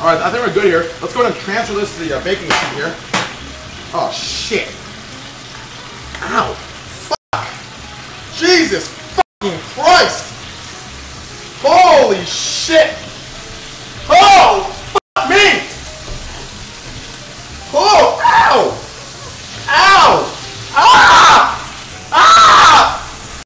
All right, I think we're good here. Let's go ahead and transfer this to the uh, baking sheet here. Oh, shit. Ow. Fuck. Jesus fucking Christ. Holy shit.